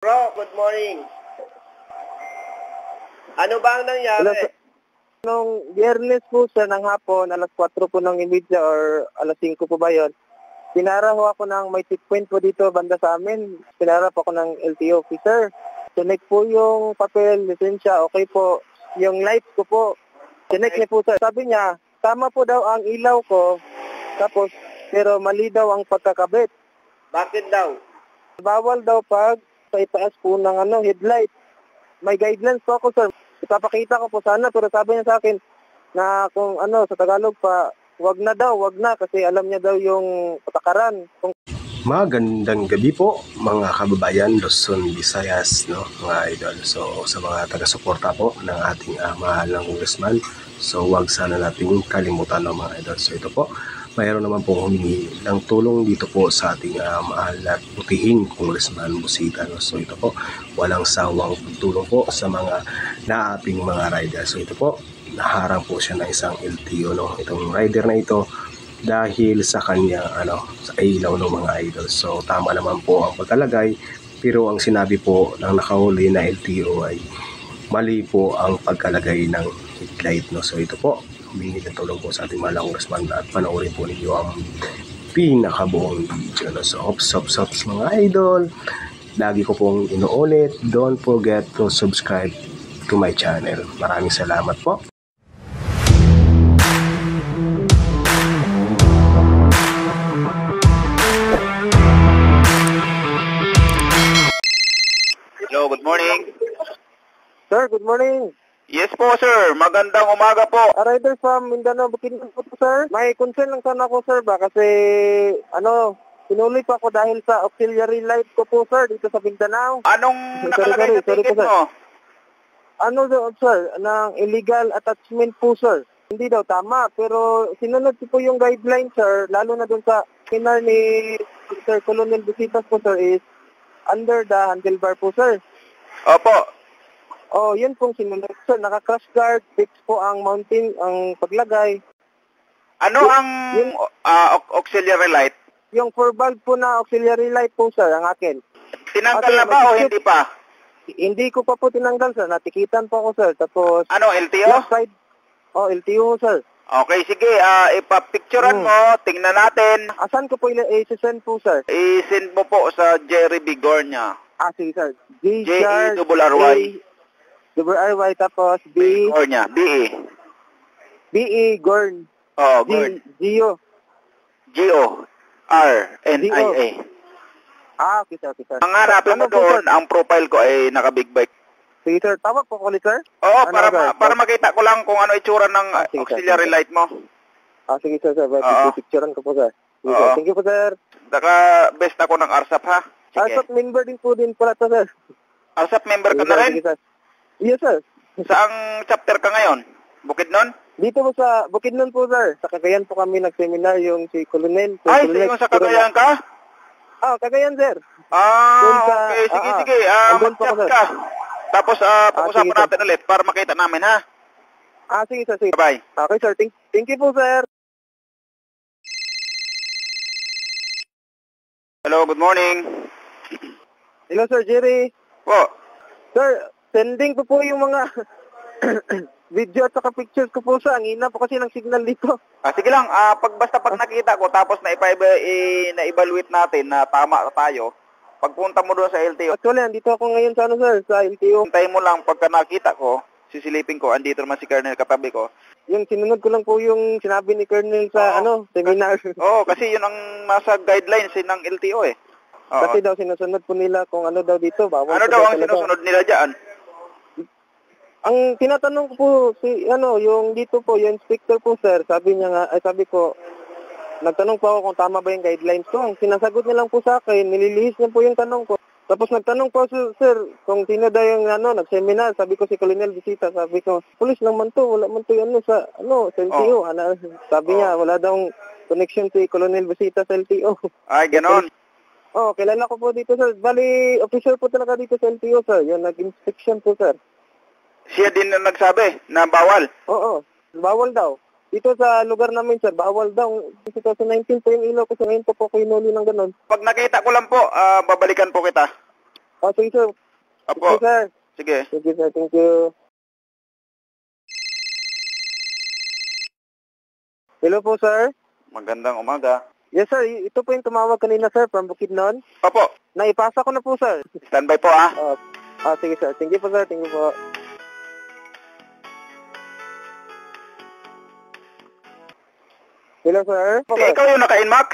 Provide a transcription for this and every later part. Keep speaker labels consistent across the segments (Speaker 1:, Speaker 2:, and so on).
Speaker 1: Bro, good morning. Ano ba ang nangyari?
Speaker 2: sir. Nung biyernes po sir ng hapon, alas 4 po ng imidya or alas 5 po ba yun, pinara ho ako ng may checkpoint po dito banda sa amin. Pinara po ako ng LTO officer. Sinek po yung papel, lisensya, okay po. Yung light ko po, sinek niya po sir. Sabi niya, tama po daw ang ilaw ko, tapos pero mali daw ang pagkakabit.
Speaker 1: Bakit daw?
Speaker 2: Bawal daw pag sa itaas po ng ano, headlight. May guidelines po ako, sir. Ipapakita ko po sana, pero sabi niya sa akin na kung ano, sa Tagalog pa, wag na daw, wag na, kasi alam niya daw yung patakaran. Kung
Speaker 3: Magandang gabi po mga kababayan Luzon, Visayas, no, mga idol. So sa mga taga-suporta po ng ating uh, mahal ng congressman, so wag sana nating kalimutan no, mga idol. So ito po, mayroon naman po humingi ng tulong dito po sa ating uh, mahal at butihing congressman Busita. No? So ito po, walang sawang tulong po sa mga naaping mga rider. So ito po, naharang po siya ng isang LTO. No? Itong rider na ito, dahil sa kanya ano sa ilaw ng mga idol. So tama naman po ang pagkalagay pero ang sinabi po ng nakahuli na LTO ay mali po ang pagkalagay ng headlight no. So ito po humingi ng tulong po sa ating malang congressman at panoorin po ninyo ang pinakabuong video no. So hops hops hops mga idol lagi ko pong inuulit don't forget to subscribe to my channel. Maraming salamat po.
Speaker 4: Hello, good morning.
Speaker 2: Sir, good morning.
Speaker 4: Yes po, sir. Magandang umaga po.
Speaker 2: A rider from Mindanao, Bukidnon po sir. May concern lang sana ako, sir, ba? Kasi, ano, pinuloy pa ako dahil sa auxiliary light ko po, sir, dito sa Mindanao.
Speaker 4: Anong nakalagay
Speaker 2: sorry,
Speaker 4: sa
Speaker 2: sorry
Speaker 4: ticket
Speaker 2: po, sir.
Speaker 4: mo?
Speaker 2: Ano daw, sir, ng illegal attachment po, sir. Hindi daw tama, pero sinunod po yung guidelines, sir, lalo na dun sa seminar ni Sir Colonel Busitas po, sir, is under the handlebar po, sir.
Speaker 4: Opo.
Speaker 2: Oh, yun pong sinunod, sir. Naka-crash guard, fix po ang mounting, ang paglagay.
Speaker 4: Ano ang
Speaker 2: yun-
Speaker 4: ah, au- auxiliary light?
Speaker 2: Yung for bulb po na auxiliary light po, sir, ang akin.
Speaker 4: Tinanggal na ba o hindi pa?
Speaker 2: Hindi ko pa po tinanggal, sir. Natikitan po ako, sir. Tapos,
Speaker 4: Ano, LTO?
Speaker 2: left side. Oh, LTO, sir.
Speaker 4: Okay, sige. ah ipapicturean
Speaker 2: Hmm.
Speaker 4: mo. Tingnan natin.
Speaker 2: Asan ko po i-send po, sir?
Speaker 4: I-send mo po sa Jerry Bigornia.
Speaker 2: Ah, sige, sir.
Speaker 4: J-E-R-R-Y.
Speaker 2: Double R-Y, tapos B,
Speaker 4: Bigornia. B-E.
Speaker 2: B-E, Gorn.
Speaker 4: Oh,
Speaker 2: G,
Speaker 4: good.
Speaker 2: Gio.
Speaker 4: G-O-R-N-I-A.
Speaker 2: Ah, okay, sir, okay, sir.
Speaker 4: Ang hanapin mo
Speaker 2: Ano
Speaker 4: doon, ang profile ko ay naka-big bike.
Speaker 2: Sige, sir. Tawag po ko ulit, sir.
Speaker 4: Oo,
Speaker 2: Ano,
Speaker 4: para
Speaker 2: sir?
Speaker 4: ma- para makita ko lang kung ano itsura ng
Speaker 2: Ah, sige, sir.
Speaker 4: auxiliary light mo.
Speaker 2: Ah, sige, sir, sir.
Speaker 4: Oo.
Speaker 2: Picturean ko po, sir. Sige, sir.
Speaker 4: Oo.
Speaker 2: Thank you po, sir.
Speaker 4: Naka-best ako ng ARSAP ha. Sige.
Speaker 2: sir, member din po din pala to, sir.
Speaker 4: ARSAP member ka
Speaker 2: Sige,
Speaker 4: na rin?
Speaker 2: Sige, sir. Yes, sir.
Speaker 4: Saang chapter ka ngayon? Bukidnon?
Speaker 2: Dito po sa Bukidnon po, sir. Sa Cagayan po kami nag-seminar yung si Colonel. Si
Speaker 4: Ay,
Speaker 2: Colonel
Speaker 4: yung sa Cagayan ka?
Speaker 2: Ah, Cagayan, sir.
Speaker 4: Ah,
Speaker 2: Doon sa-
Speaker 4: okay. Sige,
Speaker 2: ah, ah.
Speaker 4: sige. Ah, mag-chat
Speaker 2: sir.
Speaker 4: ka. Tapos, ah, pag-usapan
Speaker 2: sir.
Speaker 4: natin ulit para makita namin, ha?
Speaker 2: Ah, sige, sir. Sige.
Speaker 4: Bye-bye.
Speaker 2: Okay, sir. Thank, thank you po, sir.
Speaker 4: Hello, good morning.
Speaker 2: Hello, Sir Jerry.
Speaker 4: Po,
Speaker 2: Sir, sending ko po yung mga video at saka pictures ko po sa. Ang ina po kasi ng signal dito.
Speaker 4: ah, sige lang. Ah, pag basta pag nakita ko, tapos na, na-evaluate natin na tama tayo, pagpunta mo doon sa LTO,
Speaker 2: Actually, andito ako ngayon sa ano, sir, sa LTO.
Speaker 4: Hintayin mo lang pagka nakita ko, sisilipin ko, andito naman si Colonel katabi ko.
Speaker 2: Yung sinunod ko lang po yung sinabi ni Colonel sa
Speaker 4: Oo.
Speaker 2: ano, seminar.
Speaker 4: Oo, kasi yun ang nasa guidelines eh, ng LTO eh. Oo.
Speaker 2: Kasi daw sinusunod po nila kung ano daw dito. Bawal
Speaker 4: ano
Speaker 2: po
Speaker 4: daw ang sinusunod nila dyan?
Speaker 2: Ang tinatanong ko po si ano, yung dito po, yung inspector po sir, sabi niya nga, ay sabi ko, nagtanong po ako kung tama ba yung guidelines ko. Ang sinasagot niya lang po sa akin, nililihis niya po yung tanong ko. Tapos nagtanong po sir, sir kung sino daw yung ano, nag-seminar, sabi ko si Colonel Visita, sabi ko, pulis lang man to, wala man to ano sa, ano, sa LTO. Ano, sabi niya, wala daw connection si Colonel Visita sa LTO.
Speaker 4: Ay, ganon.
Speaker 2: Oh, kilala ko po dito sir. Bali, official po talaga dito sa LTO sir. Yung nag-inspection po sir.
Speaker 4: Siya din na nagsabi na bawal.
Speaker 2: Oo, bawal daw. Dito sa lugar namin sir, bawal daw. 2019 po yung ilaw kasi ngayon po po ko inuli ng ganun.
Speaker 4: Pag nakita ko lang po, ah, babalikan po kita.
Speaker 2: Oh, sige, sir.
Speaker 4: Opo.
Speaker 2: Sige, sir.
Speaker 4: Sige.
Speaker 2: Sige, sir. Thank you. Hello po, sir.
Speaker 4: Magandang umaga.
Speaker 2: Yes, sir. Ito po yung tumawag kanina, sir, from Bukidnon.
Speaker 4: Opo.
Speaker 2: Naipasa ko na po, sir.
Speaker 4: Standby po ah.
Speaker 2: Ah, ah, sige, sir. Thank you po, sir. Thank you po. Hello, sir.
Speaker 4: Eh, ikaw yung naka-inmax?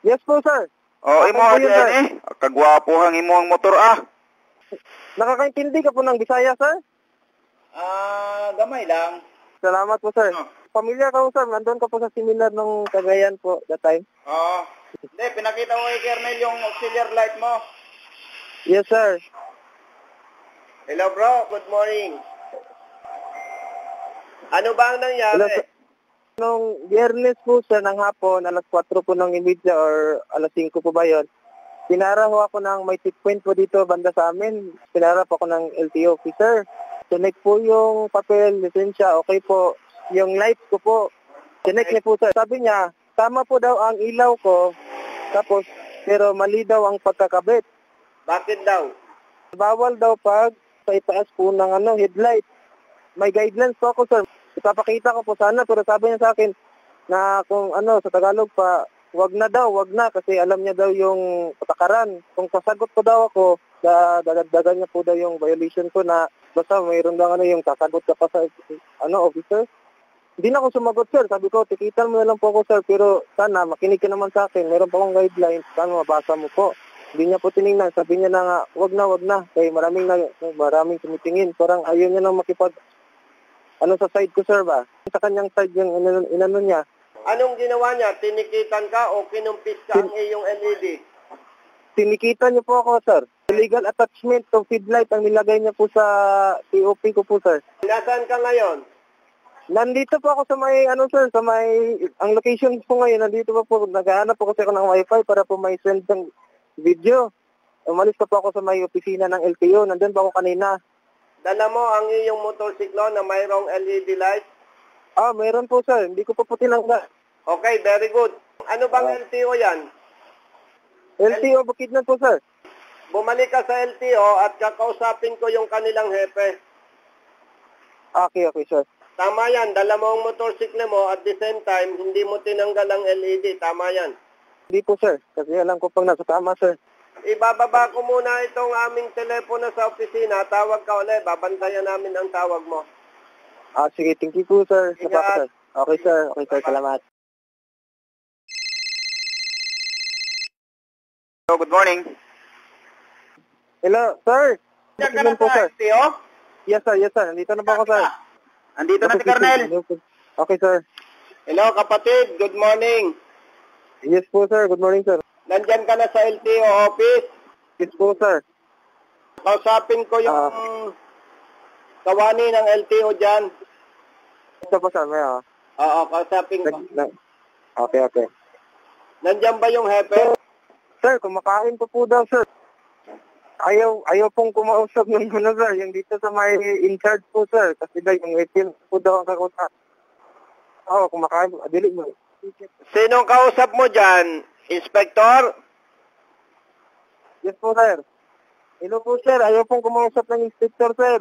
Speaker 2: Yes po, sir.
Speaker 4: Oh,
Speaker 2: Ako
Speaker 4: imo
Speaker 2: yun, sir.
Speaker 4: eh. Kagwapo hang imo ang motor ah.
Speaker 2: Nakakaintindi ka po ng Bisaya, sir?
Speaker 4: Ah, gamay lang.
Speaker 2: Salamat po, sir.
Speaker 4: Oh.
Speaker 2: Pamilya ka po, sir. Nandun ka po sa seminar ng Cagayan po that time.
Speaker 4: Oo. Hindi, pinakita mo kay Kernel yung auxiliary light mo.
Speaker 2: Yes, sir.
Speaker 1: Hello bro, good morning. Ano ba ang nangyari?
Speaker 2: Hello, sir. Nung biyernes po, sir, ng hapon, alas 4 po ng imidya or alas 5 po ba yun, pinara ho ako ng may checkpoint po dito banda sa amin. Pinara po ako ng LTO officer. Sinek po yung papel, lisensya, okay po. Yung light ko po, sinek niya po, sir. Sabi niya, tama po daw ang ilaw ko, tapos, pero mali daw ang pagkakabit.
Speaker 1: Bakit daw?
Speaker 2: Bawal daw pag sa itaas po ng ano, headlight. May guidelines po ako, sir. Ipapakita ko po sana, pero sabi niya sa akin na kung ano, sa Tagalog pa, wag na daw, wag na, kasi alam niya daw yung patakaran. Kung sasagot ko daw ako, da, dadagdagan niya po daw yung violation ko na basta mayroon daw ano yung sasagot ka pa sa ano, officer. Hindi na ako sumagot, sir. Sabi ko, tikitan mo na lang po ako, sir. Pero sana, makinig ka naman sa akin. Meron pa akong guidelines. Sana mabasa mo po. Hindi niya po tiningnan. Sabi niya na nga, wag na, wag na. Kaya maraming, na, maraming tumitingin. Parang ayaw niya nang makipag, ano sa side ko, sir ba? Sa kanyang side yung inano, inano niya.
Speaker 1: Anong ginawa niya? Tinikitan ka o kinumpis ka ang iyong LED?
Speaker 2: Tinikita niyo po ako, sir. Illegal attachment of feedlight ang nilagay niya po sa POP ko po, sir.
Speaker 1: Nasaan ka ngayon?
Speaker 2: Nandito po ako sa may, ano sir, sa may, ang location po ngayon, nandito po po, naghahanap po kasi ako ng wifi para po may send ng video. Umalis pa po ako sa may opisina ng LTO, nandun pa ako kanina.
Speaker 1: Dala mo ang iyong motorsiklo na mayroong LED light?
Speaker 2: Ah, meron po sir, hindi ko pa po tinanggal.
Speaker 1: Okay, very good. Ano bang
Speaker 2: Ah.
Speaker 1: LTO yan?
Speaker 2: LTO, bukid na po sir.
Speaker 1: Bumalik ka sa LTO at kakausapin ko yung kanilang hepe.
Speaker 2: Okay, okay sir.
Speaker 1: Tama yan, dala mo ang motorsiklo mo at the same time, hindi mo tinanggal ang LED. Tama yan.
Speaker 2: Hindi po sir, kasi alam ko pang nasa tama sir.
Speaker 1: Ibababa ko muna itong aming telepono sa opisina. Tawag ka ulit. Babantayan namin ang tawag mo.
Speaker 2: Ah, sige, thank you po sir.
Speaker 1: Ingat.
Speaker 2: Sapa, sir. Okay sir, okay sir, salamat.
Speaker 4: So, good morning.
Speaker 2: Hello, sir.
Speaker 4: Diyan ka na
Speaker 2: po
Speaker 4: sa
Speaker 2: sir.
Speaker 4: LTO?
Speaker 2: Yes sir, yes sir, nandito na po ako sir.
Speaker 4: Andito na si Kernel.
Speaker 2: Okay sir.
Speaker 1: Hello kapatid, good morning.
Speaker 2: Yes po sir, good morning sir.
Speaker 1: Nandyan ka na sa LTO office.
Speaker 2: Yes po sir.
Speaker 1: Kausapin ko yung
Speaker 2: Ah.
Speaker 1: kawani ng LTO dyan.
Speaker 2: Ito po sir, may ah.
Speaker 1: Oo, kausapin ko.
Speaker 2: Okay, okay.
Speaker 1: Nandyan ba yung hepe?
Speaker 2: Sir, kumakain po po daw, sir. Ayaw, ayaw pong kumausap ng ano, sir. Yung dito sa may in charge po, sir. Kasi daw yung 18 po daw ang kakusap. Oo, kumakain po. Dili mo.
Speaker 1: Sinong kausap mo dyan? Inspector?
Speaker 2: Yes po, sir. Hello po, sir. Ayaw pong kumausap ng inspector, sir.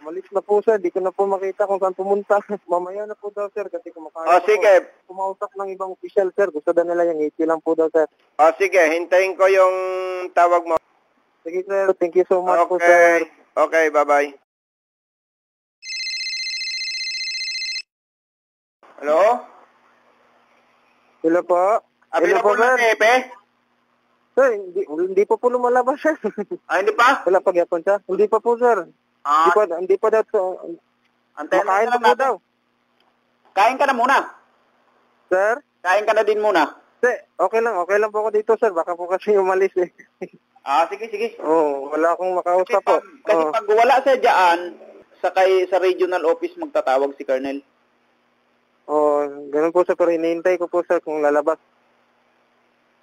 Speaker 2: Umalis na po, sir. Di ko na po makita kung saan pumunta. Mamaya na po daw, sir. Kasi kumakain
Speaker 1: O
Speaker 2: po.
Speaker 1: sige,
Speaker 2: Kumausap ng ibang official, sir. Gusto daw nila yung 80 lang po daw, sir.
Speaker 1: o sige, hintayin ko yung tawag mo.
Speaker 2: Sige, sir. Thank you so much po, sir.
Speaker 1: Okay, okay, bye-bye.
Speaker 4: Hello?
Speaker 2: Hello po. Hello po,
Speaker 4: na
Speaker 2: sir.
Speaker 4: si Epe?
Speaker 2: Sir, hindi, hindi pa po lumalabas, sir.
Speaker 4: Ah, hindi pa?
Speaker 2: Wala pa gyapon siya? Hindi pa po, sir. Hindi
Speaker 4: Ah,
Speaker 2: pa, hindi pa daw.
Speaker 4: Antayin
Speaker 2: makain
Speaker 4: na
Speaker 2: pa
Speaker 4: lang
Speaker 2: po
Speaker 4: natin.
Speaker 2: daw.
Speaker 4: Kain ka na muna.
Speaker 2: Sir?
Speaker 4: Kain ka na din muna.
Speaker 2: Sir, okay lang. Okay lang po ako dito, sir. Baka po kasi umalis eh.
Speaker 4: Ah, sige, sige.
Speaker 2: Oo, wala akong
Speaker 4: Kasi,
Speaker 2: makausap po.
Speaker 4: pag, kasi
Speaker 2: Oo.
Speaker 4: pag wala siya dyan, sa, kay, sa regional office magtatawag si Colonel.
Speaker 2: Oo, ganun po, sir. Pero hinihintay ko po, sir, kung lalabas.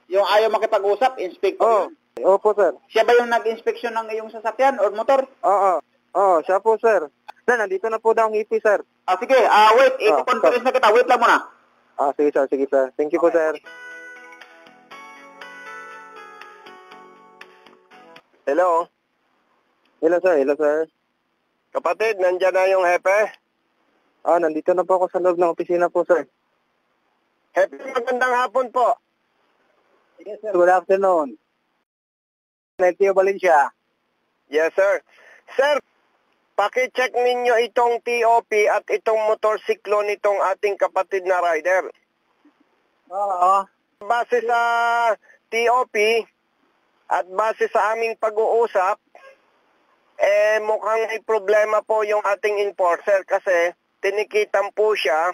Speaker 4: Yung ayaw makipag-usap, inspector
Speaker 2: Oo.
Speaker 4: yun.
Speaker 2: Opo, sir.
Speaker 4: Siya ba yung nag-inspection ng iyong sasakyan or motor?
Speaker 2: Oo. Oo, siya po, sir. Sir, nandito na po daw ang hipi, sir.
Speaker 4: Ah, sige. Ah, wait.
Speaker 2: Ah,
Speaker 4: I-conference na kita. Wait lang muna.
Speaker 2: Ah, sige, sir. Sige, sir. Thank you po, sir.
Speaker 1: Hello?
Speaker 2: Hello sir, hello sir.
Speaker 1: Kapatid, nandyan na yung hepe?
Speaker 2: Ah, nandito na po ako sa loob ng opisina po sir.
Speaker 1: Hepe, magandang hapon po.
Speaker 2: Yes sir, good afternoon. Lentio Valencia.
Speaker 1: Yes, sir. Sir, paki-check ninyo itong TOP at itong motorsiklo nitong ating kapatid na rider.
Speaker 2: Oo.
Speaker 1: Base sa TOP at base sa aming pag-uusap, eh mukhang may problema po yung ating enforcer kasi tinikitan po siya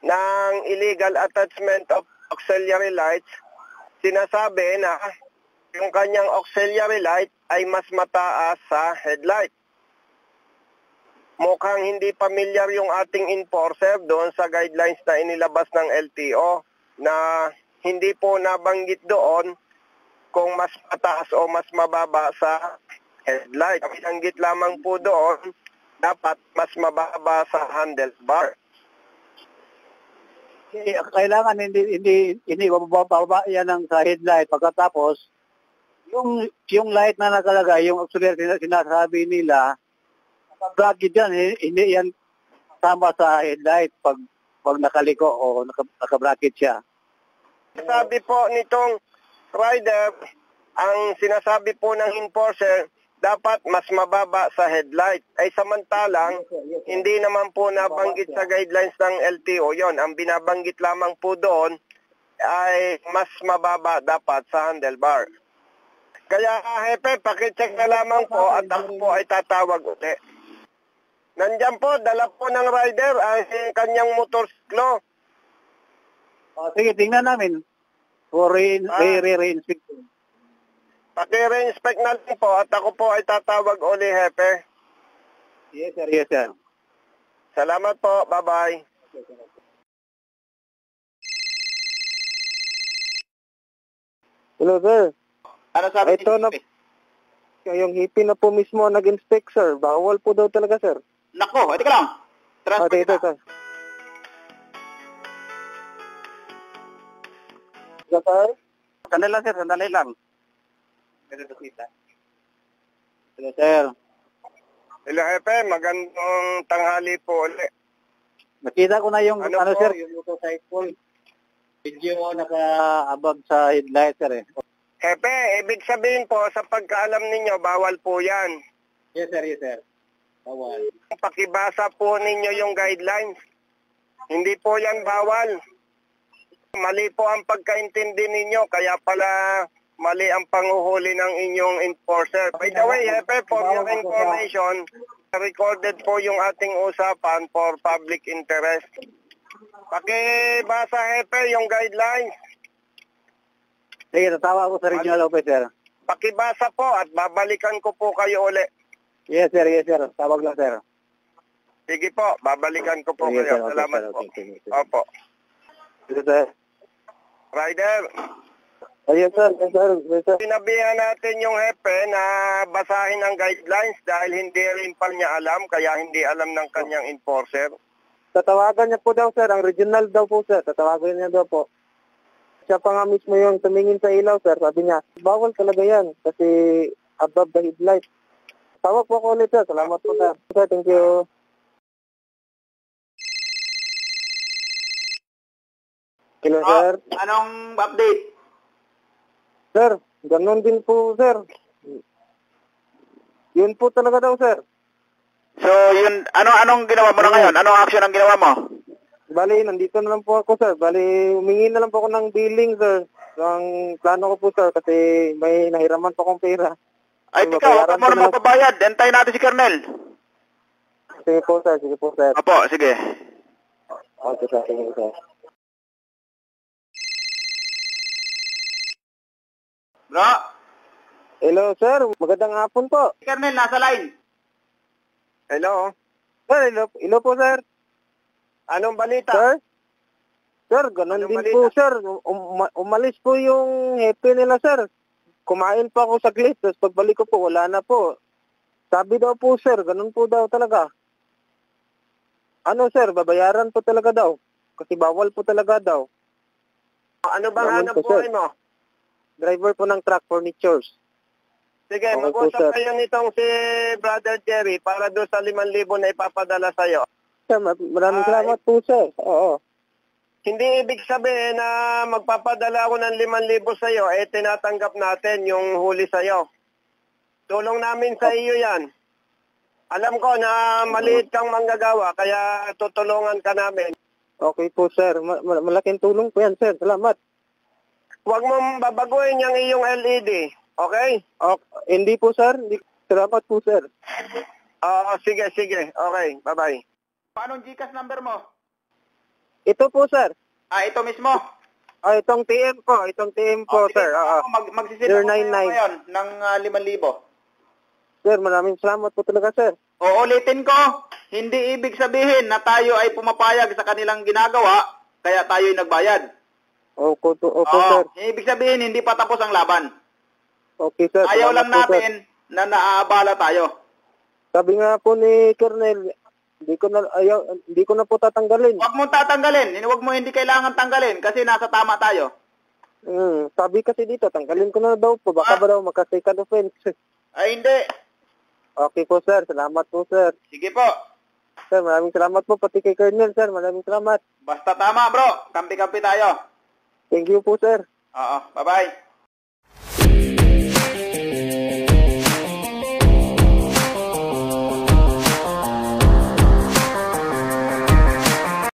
Speaker 1: ng illegal attachment of auxiliary lights. Sinasabi na yung kanyang auxiliary light ay mas mataas sa headlight. Mukhang hindi pamilyar yung ating enforcer doon sa guidelines na inilabas ng LTO na hindi po nabanggit doon kung mas mataas o mas mababa sa headlight. Binanggit lamang po doon dapat mas mababa sa handlebar.
Speaker 2: Kailangan hindi hindi hindi bababa yan ng sa headlight pagkatapos yung yung light na nakalagay, yung auxiliary na sinasabi nila, bracket yan, hi- hindi yan sama sa headlight pag pag nakaliko o naka, naka-bracket siya.
Speaker 1: Sabi po nitong rider, ang sinasabi po ng enforcer, dapat mas mababa sa headlight. Ay samantalang, hindi naman po nabanggit sa guidelines ng LTO yon. Ang binabanggit lamang po doon ay mas mababa dapat sa handlebar. Kaya hepe, pakicheck na lamang po at ako po ay tatawag uli. Nandyan po, dala po ng rider ang kanyang motorsiklo.
Speaker 2: O, sige, tingnan namin. For re-
Speaker 1: Ah.
Speaker 2: re- re- re-inspect.
Speaker 1: Paki-re-inspect na lang po at ako po ay tatawag uli, hepe.
Speaker 2: Yes, sir. Yes, sir.
Speaker 1: Salamat po. Bye-bye.
Speaker 2: Hello, sir.
Speaker 4: Ano sabi
Speaker 2: Ito na, yung hippie na po mismo ang nag-inspect, sir. Bawal po daw talaga, sir.
Speaker 4: Nako, ito ka lang. Transfer
Speaker 2: dito,
Speaker 4: kita.
Speaker 2: sir. Sir. Sandali lang, sir. Sandali lang. Hello, sir.
Speaker 1: Hello, hepe. Magandang tanghali po uli.
Speaker 2: Nakita ko na yung,
Speaker 1: Ano
Speaker 2: ano,
Speaker 1: po?
Speaker 2: sir, yung motorcycle. Video naka-above sa headlight, sir, eh.
Speaker 1: Hepe, ibig sabihin po, sa pagkaalam ninyo, bawal po yan.
Speaker 2: Yes, sir. Yes, sir. Bawal.
Speaker 1: Pakibasa po ninyo yung guidelines. Hindi po yan bawal. Mali po ang pagkaintindi ninyo, kaya pala mali ang panguhuli ng inyong enforcer. By the way, Hepe, for your information, recorded po yung ating usapan for public interest. Pakibasa, Hepe, yung guidelines.
Speaker 2: Sige, tatawa ako sa regional officer.
Speaker 1: Pakibasa po at babalikan ko po kayo uli.
Speaker 2: Yes, sir. Yes, sir. Tawag lang, sir.
Speaker 1: Sige po, babalikan ko po
Speaker 2: Yes, sir.
Speaker 1: kayo.
Speaker 2: Okay,
Speaker 1: Salamat
Speaker 2: sir.
Speaker 1: po.
Speaker 2: Okay, okay, sir.
Speaker 1: Opo.
Speaker 2: Yes, sir.
Speaker 1: Rider,
Speaker 2: Oh, yes, sir. Yes, sir. Yes, sir.
Speaker 1: sinabihan natin yung hepe na basahin ang guidelines dahil hindi rin pa niya alam, kaya hindi alam ng kanyang enforcer.
Speaker 2: Tatawagan niya po daw, sir. Ang regional daw po, sir. Tatawagan niya daw po. Siya pa nga mismo yung tumingin sa ilaw, sir. Sabi niya, bawal talaga yan kasi above the headlight. Tawag po ako ulit, sir. Salamat po, sir. Sir, thank you. Hello,
Speaker 4: Oh,
Speaker 2: sir.
Speaker 4: anong update?
Speaker 2: Sir, ganun din po, sir. Yun po talaga daw, sir.
Speaker 4: So, yun, ano anong ginawa mo na ngayon? Anong action ang ginawa mo?
Speaker 2: Bali, nandito na lang po ako, sir. Bali, humingi na lang po ako ng billing, sir. Ang plano ko po, sir, kasi may nahiraman po akong pera.
Speaker 4: Ay,
Speaker 2: Ay,
Speaker 4: tika, huwag
Speaker 2: ko na
Speaker 4: magpabayad. Antayin natin si Colonel.
Speaker 2: Sige po, sir. Sige po, sir.
Speaker 4: Apo, sige.
Speaker 2: Okay, sir. Sige, sir.
Speaker 4: Bro,
Speaker 2: Hello, sir. Magandang hapon po.
Speaker 4: Colonel nasa line.
Speaker 1: Hello?
Speaker 2: Sir, hello, hello po, sir.
Speaker 1: Anong balita?
Speaker 2: Sir? Sir, ganun
Speaker 1: Anong
Speaker 2: din
Speaker 1: balita?
Speaker 2: po, sir. Um- umalis po yung hepe nila, sir. Kumain pa ako saglit, tapos pagbalik ko po, wala na po. Sabi daw po, sir, ganun po daw talaga. Ano, sir, babayaran po talaga daw. Kasi bawal po talaga daw.
Speaker 1: Ano bang hanap buhay mo?
Speaker 2: Driver po ng truck furnitures.
Speaker 1: Sige,
Speaker 2: Okay
Speaker 1: mag-usap kayo nitong si Brother Jerry para doon sa 5,000 na ipapadala sa'yo.
Speaker 2: Sir, ma- maraming
Speaker 1: Ay.
Speaker 2: salamat po, sir. Oo.
Speaker 1: Hindi ibig sabihin na magpapadala ako ng 5,000 sa'yo, eh tinatanggap natin yung huli sa'yo. Tulong namin sa iyo yan. Alam ko na maliit kang manggagawa, kaya tutulungan ka namin.
Speaker 2: Okay po, sir. Ma- ma- malaking tulong po yan, sir. Salamat.
Speaker 1: Huwag mong babaguhin yung iyong LED, okay?
Speaker 2: Ok, hindi po, sir. Hindi- Salamat po, sir.
Speaker 1: Oo, sige, sige. Okay, bye-bye.
Speaker 4: Paano ang GCash number mo?
Speaker 2: Ito po, sir.
Speaker 4: Ah, ito mismo.
Speaker 2: Ah, itong TM po. Itong TM po,
Speaker 4: Oh,
Speaker 2: sir. Oo.
Speaker 4: ako, mag, magsisit ako
Speaker 2: 099.
Speaker 4: sa'yo ngayon ng ah, 5,000.
Speaker 2: Sir, maraming salamat po talaga, sir.
Speaker 4: O ulitin ko, hindi ibig sabihin na tayo ay pumapayag sa kanilang ginagawa, kaya tayo'y nagbayad.
Speaker 2: Opo, to, opo
Speaker 4: Oo,
Speaker 2: sir.
Speaker 4: ibig sabihin hindi pa tapos ang laban.
Speaker 2: Okay, sir.
Speaker 4: Ayaw
Speaker 2: Salamat
Speaker 4: lang
Speaker 2: po, sir.
Speaker 4: natin na naaabala tayo.
Speaker 2: Sabi nga po ni Colonel, hindi ko na ayaw, hindi ko na po tatanggalin.
Speaker 4: Huwag mong tatanggalin, huwag mo hindi kailangan tanggalin kasi nasa tama tayo.
Speaker 2: Hmm, sabi kasi dito, tanggalin ko na daw po. Baka
Speaker 4: Ah.
Speaker 2: ba daw magka-second offense.
Speaker 4: Ay hindi.
Speaker 2: Okay po, sir. Salamat po, sir.
Speaker 4: Sige po.
Speaker 2: Sir, maraming salamat po pati kay Colonel, sir. Maraming salamat.
Speaker 4: Basta tama bro, kampi-kampi tayo.
Speaker 2: Thank you po, sir.
Speaker 4: Oo, bye-bye.